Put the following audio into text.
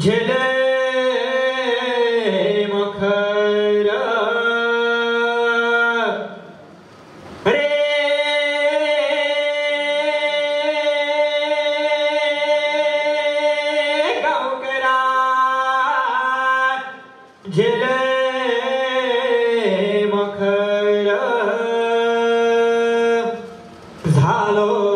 झले मखर। रे। गावकरा। झले मखर। झालो